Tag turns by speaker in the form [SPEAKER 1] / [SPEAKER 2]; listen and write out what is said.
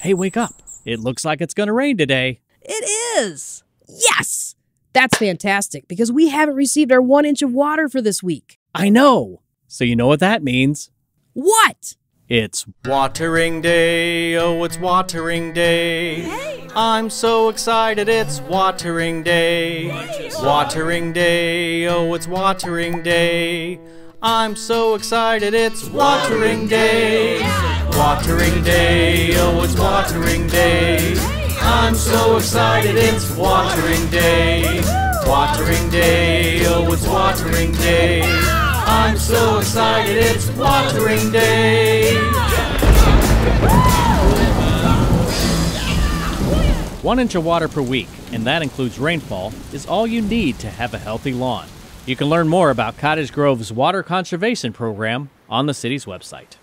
[SPEAKER 1] Hey, wake up. It looks like it's going to rain today.
[SPEAKER 2] It is. Yes! That's fantastic because we haven't received our one inch of water for this week.
[SPEAKER 1] I know. So you know what that means.
[SPEAKER 2] What?
[SPEAKER 1] It's watering day. Oh, it's watering day. I'm so excited. It's watering day. Watering day. Oh, it's watering day. I'm so excited. It's watering day. Watering day. Oh, it's watering day. I'm so excited. It's watering day. Watering day. Oh, it's watering day. I'm so excited. It's watering day. One inch of water per week, and that includes rainfall, is all you need to have a healthy lawn. You can learn more about Cottage Grove's water conservation program on the city's website.